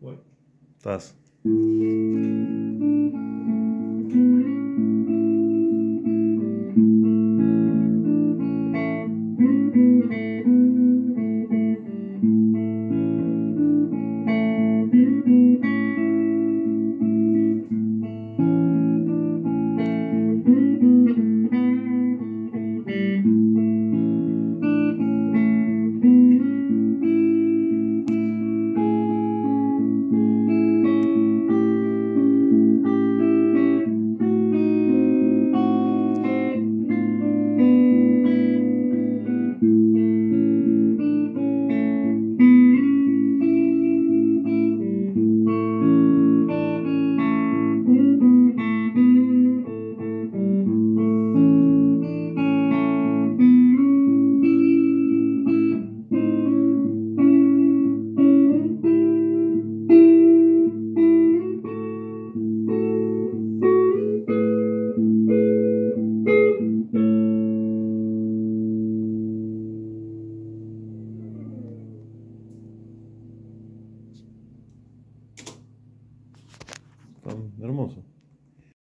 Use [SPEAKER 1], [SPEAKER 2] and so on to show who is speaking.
[SPEAKER 1] Voy.
[SPEAKER 2] Estás. Hermoso.